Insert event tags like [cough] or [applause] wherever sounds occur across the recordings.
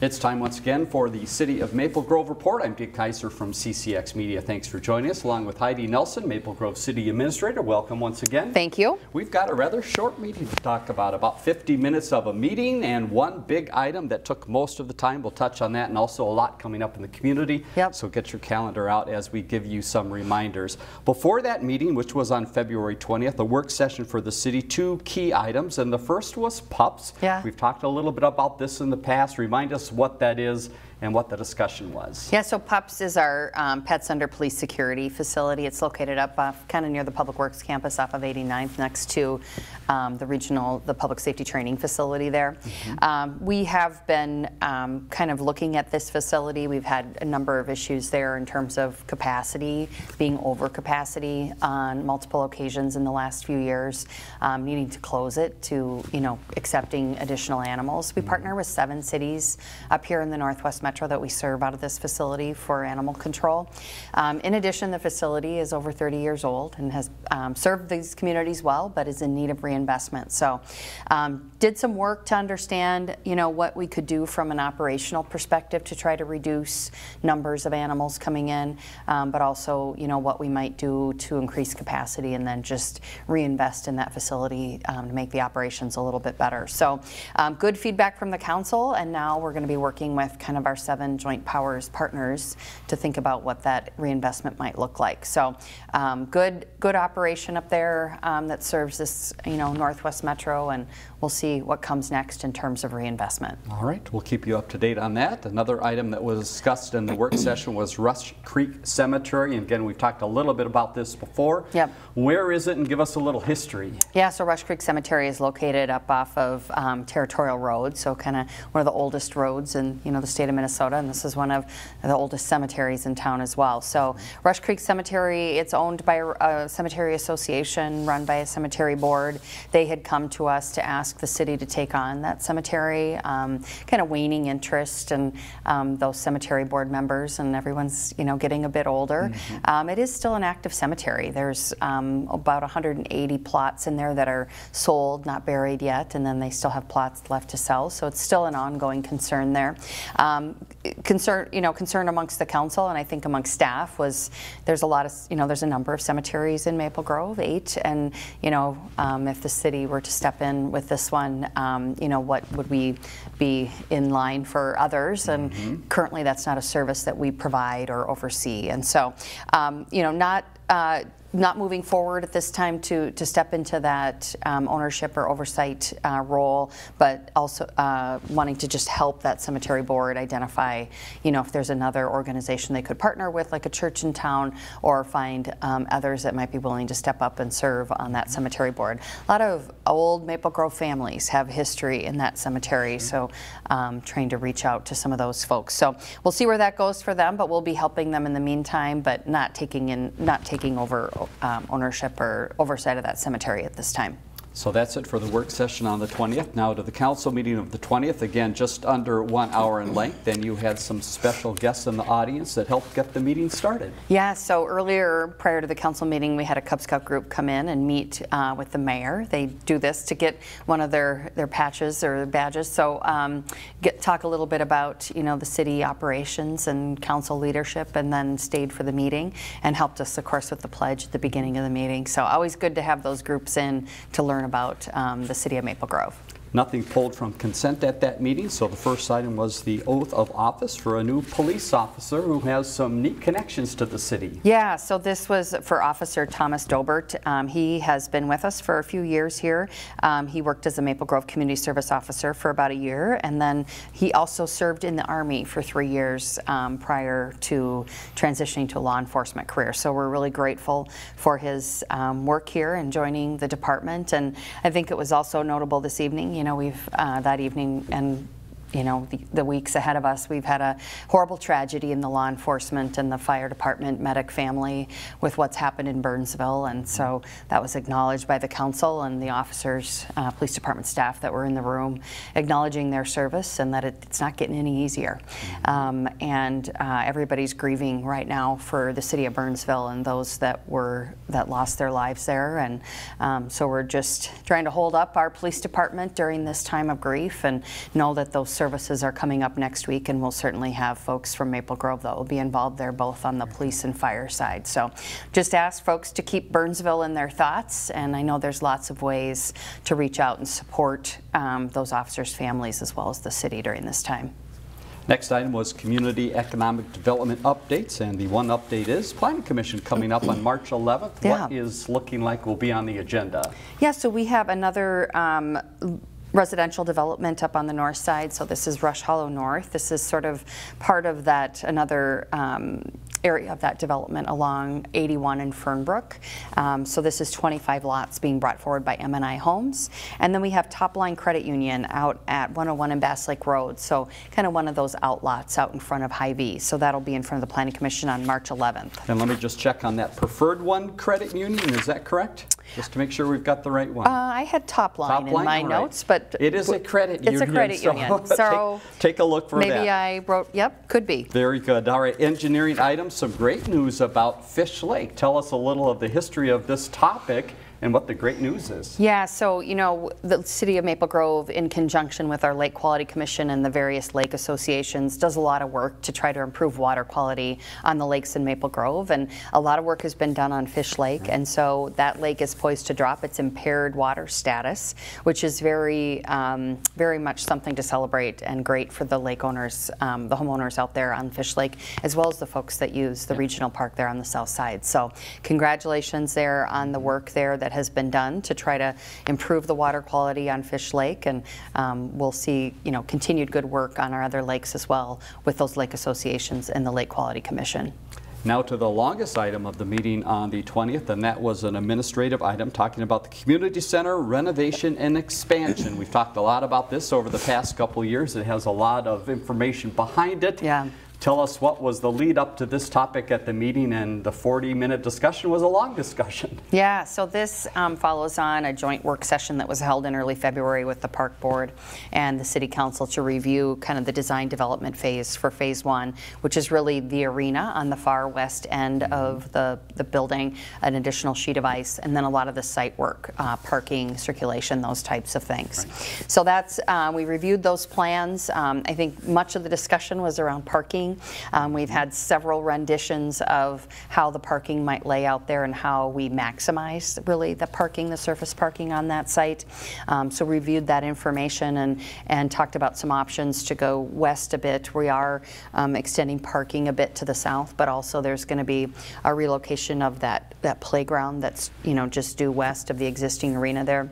It's time once again for the City of Maple Grove Report. I'm Dick Kaiser from CCX Media. Thanks for joining us, along with Heidi Nelson, Maple Grove City Administrator. Welcome once again. Thank you. We've got a rather short meeting to talk about, about 50 minutes of a meeting and one big item that took most of the time. We'll touch on that and also a lot coming up in the community. Yep. So get your calendar out as we give you some reminders. Before that meeting, which was on February 20th, a work session for the city, two key items, and the first was PUPS. Yeah. We've talked a little bit about this in the past. Remind us what that is and what the discussion was. Yeah, so PUPS is our um, Pets Under Police Security facility. It's located up off, kind of near the Public Works campus off of 89th, next to um, the regional, the public safety training facility there. Um, we have been um, kind of looking at this facility. We've had a number of issues there in terms of capacity, being over capacity on multiple occasions in the last few years, um, needing to close it to, you know, accepting additional animals. We partner with seven cities up here in the Northwest Metro that we serve out of this facility for animal control. Um, in addition, the facility is over 30 years old and has um, served these communities well, but is in need of reinvestment. So, um, did some work to understand, you know, what we could do from an operational perspective to try to reduce numbers of animals coming in, um, but also, you know, what we might do to increase capacity and then just reinvest in that facility um, to make the operations a little bit better. So, um, good feedback from the council, and now we're going to be working with kind of our seven joint powers partners to think about what that reinvestment might look like. So, um, good, good operation up there um, that serves this, you know, Northwest Metro, and we'll see what comes next in terms of reinvestment. All right, we'll keep you up to date on that. Another item that was discussed in the work [clears throat] session was Rush Creek Cemetery. And again, we've talked a little bit about this before. Yep. Where is it and give us a little history. Yeah, so Rush Creek Cemetery is located up off of um, Territorial Road, so kind of one of the oldest roads in you know the state of Minnesota, and this is one of the oldest cemeteries in town as well. So Rush Creek Cemetery, it's owned by a, a cemetery association run by a cemetery board. They had come to us to ask the city to take on that cemetery, um, kind of waning interest and um, those cemetery board members, and everyone's you know getting a bit older. Um, it is still an active cemetery. There's um, about 180 plots in there that are sold, not buried yet, and then they still have plots left to sell. So it's still an ongoing concern there. Concern, you know, concern amongst the council and I think amongst staff was there's a lot of, you know, there's a number of cemeteries in Maple Grove, eight, and you know, um, if the city were to step in with this one, um, you know, what would we be in line for others? And currently, that's not a service that we provide or oversee, and so, um, you know, not. Uh, not moving forward at this time to, to step into that um, ownership or oversight uh, role, but also uh, wanting to just help that cemetery board identify, you know, if there's another organization they could partner with, like a church in town, or find um, others that might be willing to step up and serve on that cemetery board. A lot of old Maple Grove families have history in that cemetery, so um, trying to reach out to some of those folks. So we'll see where that goes for them, but we'll be helping them in the meantime, but not taking in, not taking over um, ownership or oversight of that cemetery at this time. So that's it for the work session on the 20th. Now to the council meeting of the 20th, again, just under one hour in length. Then you had some special guests in the audience that helped get the meeting started. Yeah, so earlier, prior to the council meeting, we had a Cub Scout group come in and meet uh, with the mayor. They do this to get one of their, their patches or badges. So um, get, talk a little bit about, you know, the city operations and council leadership and then stayed for the meeting and helped us, of course, with the pledge at the beginning of the meeting. So always good to have those groups in to learn about um, the city of Maple Grove. Nothing pulled from consent at that meeting, so the first item was the oath of office for a new police officer who has some neat connections to the city. Yeah, so this was for Officer Thomas Dobert. Um, he has been with us for a few years here. Um, he worked as a Maple Grove Community Service Officer for about a year, and then he also served in the Army for three years um, prior to transitioning to a law enforcement career. So we're really grateful for his um, work here and joining the department. And I think it was also notable this evening, you know, we've uh, that evening and you know, the, the, weeks ahead of us. We've had a horrible tragedy in the law enforcement and the fire department medic family with what's happened in Burnsville. And so that was acknowledged by the council and the officers, uh, police department staff that were in the room, acknowledging their service and that it, it's not getting any easier. Um, and uh, everybody's grieving right now for the city of Burnsville and those that were that lost their lives there. And um, so we're just trying to hold up our police department during this time of grief and know that those services are coming up next week, and we'll certainly have folks from Maple Grove that will be involved there, both on the police and fire side. So just ask folks to keep Burnsville in their thoughts, and I know there's lots of ways to reach out and support um, those officers' families as well as the city during this time. Next item was community economic development updates, and the one update is Planning Commission coming up on March 11th. What Yeah. is looking like will be on the agenda? Yeah, so we have another um, residential development up on the north side. So this is Rush Hollow North. This is sort of part of that, another um, area of that development along 81 and Fernbrook. Um, So this is 25 lots being brought forward by m and i Homes. And then we have Top Line Credit Union out at 101 and Bass Lake Road. So kind of one of those outlots out in front of Hy-Vee. So that'll be in front of the Planning Commission on March 11th. And let me just check on that preferred one credit union, is that correct? Just to make sure we've got the right one. Uh, I had Top Line Top in line? my All right. notes, but. It is a credit union. It's a credit so union, [laughs] so. Take a look for that. Maybe I wrote, yep, could be. Very good. All right, engineering items, some great news about Fish Lake. Tell us a little of the history of this topic and what the great news is. Yeah, so, you know, the City of Maple Grove, in conjunction with our Lake Quality Commission and the various lake associations, does a lot of work to try to improve water quality on the lakes in Maple Grove. And a lot of work has been done on Fish Lake. And so that lake is poised to drop its impaired water status, which is very, um, very much something to celebrate and great for the lake owners, um, the homeowners out there on Fish Lake, as well as the folks that use the regional park there on the south side. So congratulations there on the work there that has been done to try to improve the water quality on Fish Lake. And um, we'll see, you know, continued good work on our other lakes as well with those lake associations and the Lake Quality Commission. Now to the longest item of the meeting on the 20th, and that was an administrative item talking about the community center renovation and expansion. We've talked a lot about this over the past couple years. It has a lot of information behind it. Yeah. Tell us what was the lead up to this topic at the meeting, and the 40-minute discussion was a long discussion. [laughs] Yeah, so this um, follows on a joint work session that was held in early February with the Park Board and the City Council to review kind of the design development phase for Phase One, which is really the arena on the far west end of the, the building, an additional sheet of ice, and then a lot of the site work, uh, parking, circulation, those types of things. So that's, uh, we reviewed those plans. Um, I think much of the discussion was around parking. Um, We've had several renditions of how the parking might lay out there and how we maximize really the parking, the surface parking on that site. Um, So reviewed that information and, and talked about some options to go west a bit. We are um, extending parking a bit to the south, but also there's going to be a relocation of that, that playground that's, you know, just due west of the existing arena there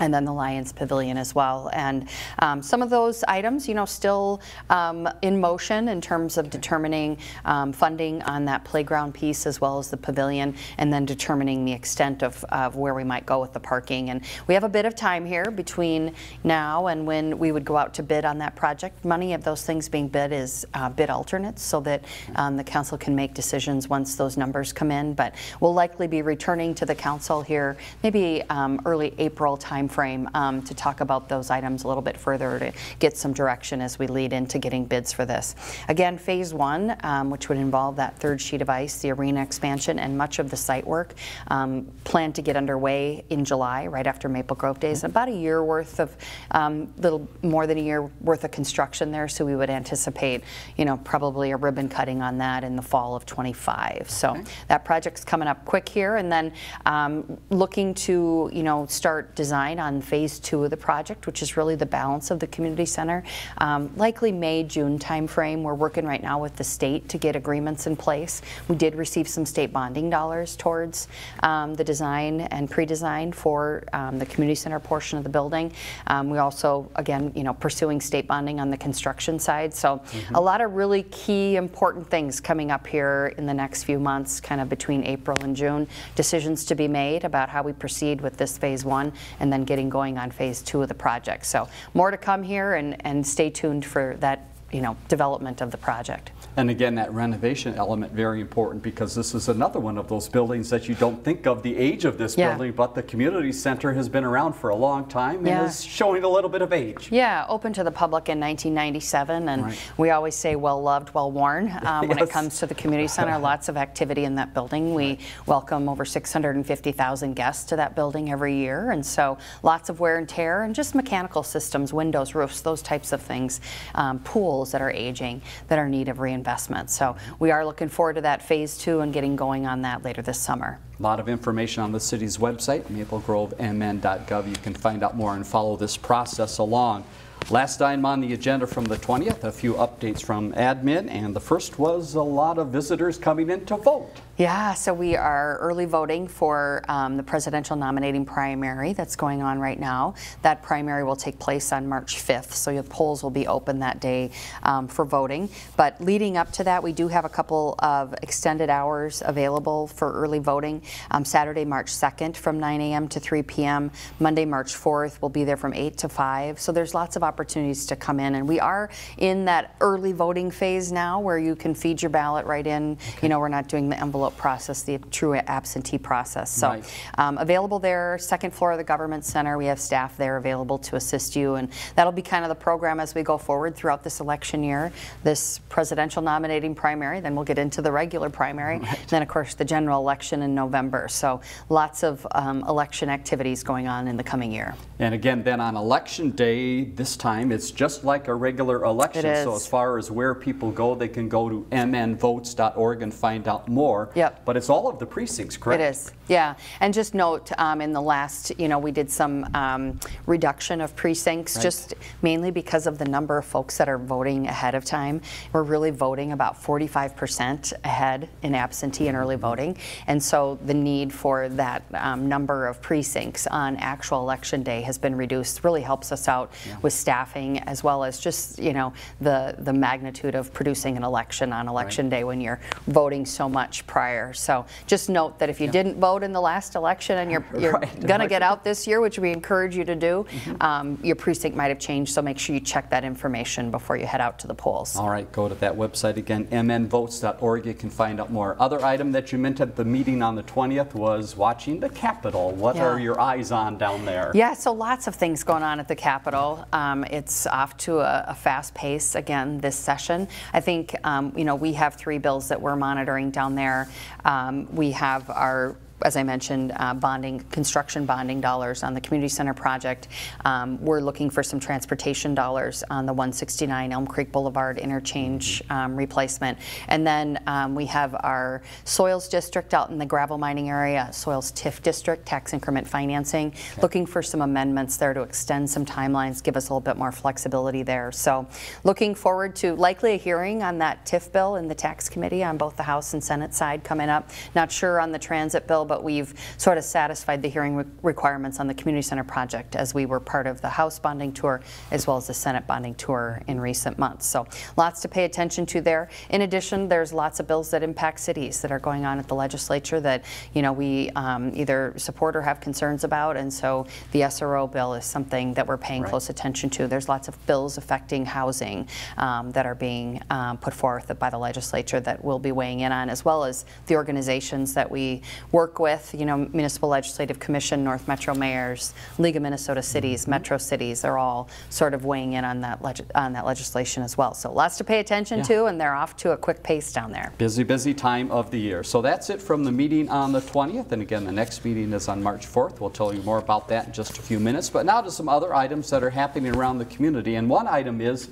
and then the Lions Pavilion as well. And um, some of those items, you know, still um, in motion in terms of determining um, funding on that playground piece as well as the pavilion, and then determining the extent of, of where we might go with the parking. And we have a bit of time here between now and when we would go out to bid on that project. Money of those things being bid is uh, bid alternates so that um, the council can make decisions once those numbers come in. But we'll likely be returning to the council here maybe um, early April timeframe um, to talk about those items a little bit further to get some direction as we lead into getting bids for this. Again, phase one, um, which would involve that third sheet of ice, the arena expansion, and much of the site work, um, planned to get underway in July, right after Maple Grove Days. About a year worth of, um, little more than a year worth of construction there, so we would anticipate, you know, probably a ribbon cutting on that in the fall of 25. So that project's coming up quick here, and then um, looking to, you know, start design on phase two of the project, which is really the balance of the community center. Um, likely May, June timeframe. We're working right now with the state to get agreements in place. We did receive some state bonding dollars towards um, the design and pre-design for um, the community center portion of the building. Um, we also, again, you know, pursuing state bonding on the construction side. So a lot of really key, important things coming up here in the next few months, kind of between April and June. Decisions to be made about how we proceed with this phase one, and then getting going on phase two of the project. So more to come here, and, and stay tuned for that you know, development of the project. And again, that renovation element, very important because this is another one of those buildings that you don't think of the age of this Yeah. building, but the community center has been around for a long time and Yeah. is showing a little bit of age. Yeah, open to the public in 1997, and Right. we always say well loved, well worn um, [laughs] when Yes. it comes to the community center. [laughs] Lots of activity in that building. We welcome over 650,000 guests to that building every year, and so lots of wear and tear, and just mechanical systems, windows, roofs, those types of things, um, pools that are aging that are in need of reinvestment. So we are looking forward to that phase two and getting going on that later this summer. A lot of information on the city's website, maplegrovemn.gov. You can find out more and follow this process along. Last item on the agenda from the 20th, a few updates from admin, and the first was a lot of visitors coming in to vote. Yeah, so we are early voting for um, the presidential nominating primary that's going on right now. That primary will take place on March 5th, so your polls will be open that day um, for voting. But leading up to that, we do have a couple of extended hours available for early voting. Um, Saturday, March 2nd from 9 a.m. to 3 p.m. Monday, March 4th, we'll be there from 8 to 5. So there's lots of opportunities to come in, and we are in that early voting phase now where you can feed your ballot right in. You know, we're not doing the envelope process, the true absentee process. So Right. um, available there, second floor of the Government Center. We have staff there available to assist you, and that'll be kind of the program as we go forward throughout this election year. This presidential nominating primary, then we'll get into the regular primary, then of course the general election in November. So lots of um, election activities going on in the coming year. And again, then on election day, this time, it's just like a regular election. So as far as where people go, they can go to mnvotes.org and find out more. Yep. But it's all of the precincts, correct? It is, yeah. And just note, um, in the last, you know, we did some um, reduction of precincts, Right. just mainly because of the number of folks that are voting ahead of time. We're really voting about 45% ahead in absentee and early voting. And so the need for that um, number of precincts on actual election day has been reduced. Really helps us out with staffing as well as just, you know, the, the magnitude of producing an election on election day when you're voting so much prior. So just note that if you didn't vote in the last election and you're, [laughs] you're Right. going to get out this year, which we encourage you to do, um, your precinct might have changed. So make sure you check that information before you head out to the polls. All right, go to that website again, mnvotes.org. You can find out more. Other item that you mentioned at the meeting on the 20th was watching the Capitol. What Yeah. are your eyes on down there? Yeah, so lots of things going on at the Capitol. Um, it's off to a, a fast pace again this session. I think, um, you know, we have three bills that we're monitoring down there. Um, we have our as I mentioned, uh, bonding, construction bonding dollars on the community center project. Um, we're looking for some transportation dollars on the 169 Elm Creek Boulevard interchange um, replacement. And then um, we have our soils district out in the gravel mining area, soils TIF district, tax increment financing, looking for some amendments there to extend some timelines, give us a little bit more flexibility there. So looking forward to likely a hearing on that TIF bill in the tax committee on both the House and Senate side coming up. Not sure on the transit bill, but we've sort of satisfied the hearing re- requirements on the community center project as we were part of the House bonding tour as well as the Senate bonding tour in recent months. So lots to pay attention to there. In addition, there's lots of bills that impact cities that are going on at the legislature that you know we um, either support or have concerns about, and so the SRO bill is something that we're paying Right. close attention to. There's lots of bills affecting housing um, that are being um, put forth by the legislature that we'll be weighing in on, as well as the organizations that we work with. You know, Municipal Legislative Commission, North Metro Mayors, League of Minnesota Cities, mm-hmm. Metro Cities they're all sort of weighing in on that on that legislation as well. So lots to pay attention Yeah. to, and they're off to a quick pace down there. Busy, busy time of the year. So that's it from the meeting on the 20th. And again, the next meeting is on March 4th. We'll tell you more about that in just a few minutes. But now to some other items that are happening around the community. And one item is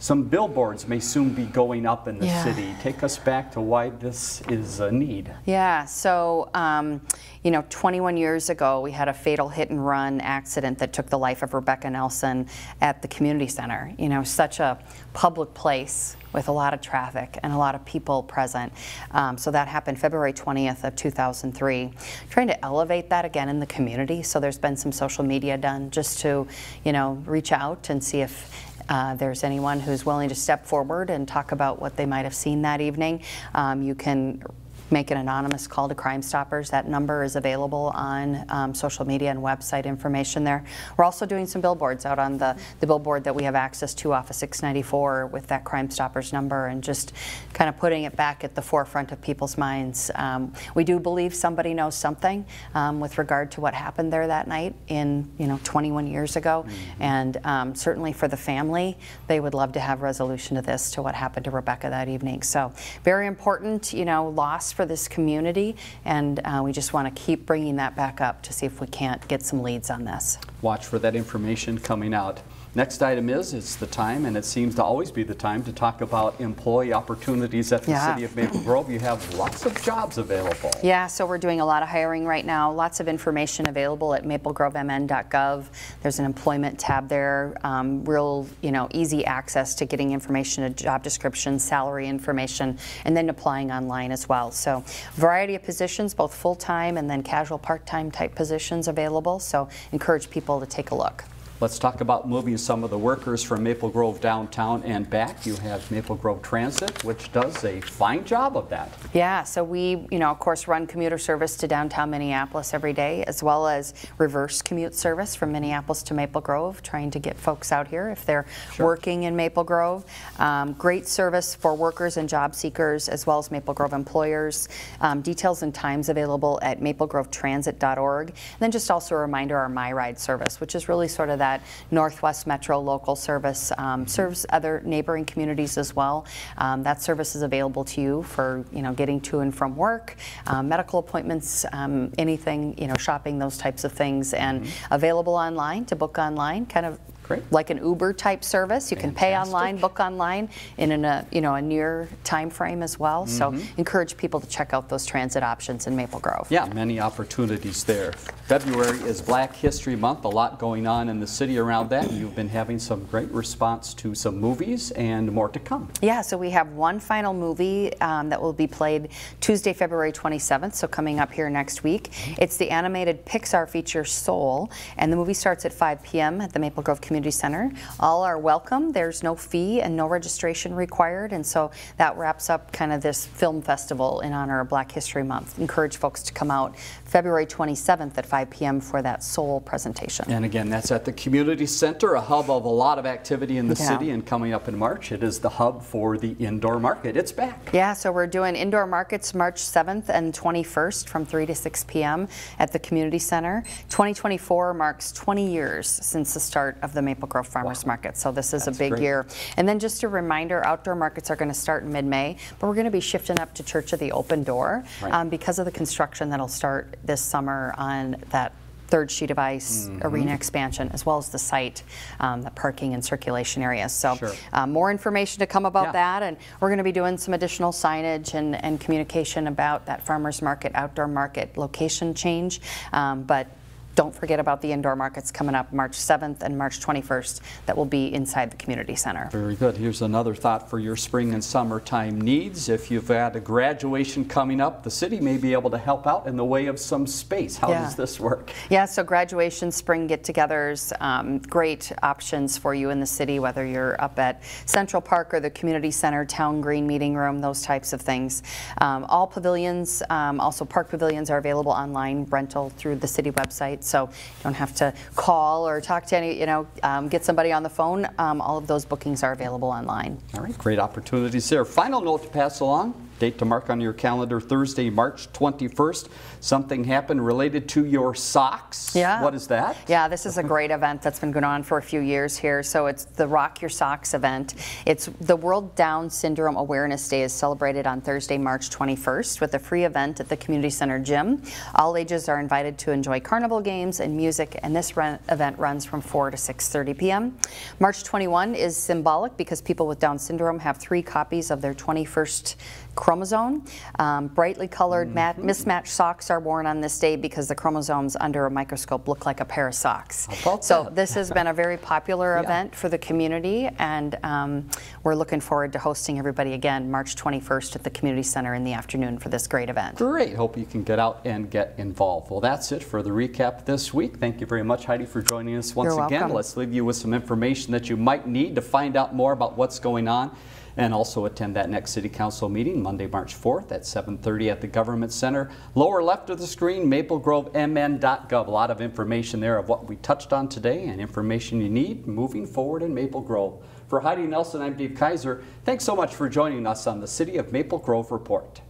some billboards may soon be going up in the Yeah. city. Take us back to why this is a need. Yeah, so, um, you know, 21 years ago, we had a fatal hit and run accident that took the life of Rebecca Nelson at the community center. You know, such a public place with a lot of traffic and a lot of people present. Um, so that happened February 20th of 2003. Trying to elevate that again in the community. So there's been some social media done just to, you know, reach out and see if uh, there's anyone who's willing to step forward and talk about what they might have seen that evening. Um, you can make an anonymous call to Crime Stoppers. That number is available on um, social media and website information there. We're also doing some billboards out on the, the billboard that we have access to off of 694 with that Crime Stoppers number and just kind of putting it back at the forefront of people's minds. Um, we do believe somebody knows something um, with regard to what happened there that night in, you know, 21 years ago. And um, certainly for the family, they would love to have resolution to this, to what happened to Rebecca that evening. So very important, you know, loss for this community. And uh, we just want to keep bringing that back up to see if we can't get some leads on this. Watch for that information coming out. Next item is, it's the time, and it seems to always be the time, to talk about employee opportunities at the Yeah. City of Maple Grove. You have lots of jobs available. Yeah, so we're doing a lot of hiring right now. Lots of information available at maplegrovemn.gov. There's an employment tab there. Um, real, you know, easy access to getting information, a job description, salary information, and then applying online as well. So, variety of positions, both full time and then casual part time type positions available. So, encourage people to take a look. Let's talk about moving some of the workers from Maple Grove downtown and back. You have Maple Grove Transit, which does a fine job of that. Yeah, so we, you know, of course, run commuter service to downtown Minneapolis every day, as well as reverse commute service from Minneapolis to Maple Grove, trying to get folks out here if they're Sure. working in Maple Grove. Um, great service for workers and job seekers, as well as Maple Grove employers. Um, details and times available at maplegrovetransit.org. And then just also a reminder, our My Ride service, which is really sort of that Northwest Metro local service, um, serves other neighboring communities as well. Um, that service is available to you for you know getting to and from work, um, medical appointments, um, anything you know shopping, those types of things, and available online to book online, kind of. Great. Like an Uber type service, you can pay online, book online in an, a you know a near time frame as well. So encourage people to check out those transit options in Maple Grove. Yeah, many opportunities there. February is Black History Month, a lot going on in the city around that. You've been having some great response to some movies and more to come. Yeah, so we have one final movie um, that will be played Tuesday, February 27th, so coming up here next week. It's the animated Pixar feature Soul, and the movie starts at 5 p.m. at the Maple Grove Community Center. All are welcome. There's no fee and no registration required, and so that wraps up kind of this film festival in honor of Black History Month. Encourage folks to come out February 27th at 5 p.m. for that Soul presentation. And again, that's at the Community Center, a hub of a lot of activity in the Yeah. city. And coming up in March, it is the hub for the indoor market. It's back. Yeah, so we're doing indoor markets March 7th and 21st from 3 to 6 p.m. at the Community Center. 2024 marks 20 years since the start of the Maple Grove Farmers Market, so this is That's a big great. year. And then just a reminder, outdoor markets are going to start in mid-May, but we're going to be shifting up to Church of the Open Door Right. um, because of the construction that'll start this summer on that third sheet of ice Mm-hmm. arena expansion, as well as the site, um, the parking and circulation areas. So Sure. uh, more information to come about Yeah. that, and we're going to be doing some additional signage and, and communication about that farmers market, outdoor market location change. Um, but don't forget about the indoor markets coming up March 7th and March 21st that will be inside the community center. Very good. Here's another thought for your spring and summertime needs. If you've had a graduation coming up, the city may be able to help out in the way of some space. How Yeah. does this work? Yeah, so graduation, spring get-togethers, um, great options for you in the city, whether you're up at Central Park or the Community Center, Town Green Meeting Room, those types of things. Um, all pavilions, um, also park pavilions, are available online rental through the city website, so you don't have to call or talk to any, you know, um, get somebody on the phone. Um, all of those bookings are available online. All right, great opportunities there. Final note to pass along, date to mark on your calendar, Thursday, March 21st. Something happened related to your socks. Yeah. What is that? Yeah, this is a great event that's been going on for a few years here. So it's the Rock Your Socks event. It's the World Down Syndrome Awareness Day is celebrated on Thursday, March 21st with a free event at the Community Center Gym. All ages are invited to enjoy carnival games and music, and this run, event runs from 4 to 6:30 p.m. March 21 is symbolic because people with Down syndrome have three copies of their 21st chromosome. Um, brightly colored mat- mismatched socks are worn on this day because the chromosomes under a microscope look like a pair of socks. So that? this has been a very popular [laughs] Yeah. event for the community, and um, we're looking forward to hosting everybody again March 21st at the community center in the afternoon for this great event. Great. Hope you can get out and get involved. Well, that's it for the recap this week. Thank you very much, Heidi, for joining us once You're again. welcome. Let's leave you with some information that you might need to find out more about what's going on and also attend that next City Council meeting Monday, March 4th at 7:30 at the Government Center. Lower left of the screen, maplegrovemn.gov. A lot of information there of what we touched on today and information you need moving forward in Maple Grove. For Heidi Nelson, I'm Dave Kaiser. Thanks so much for joining us on the City of Maple Grove Report.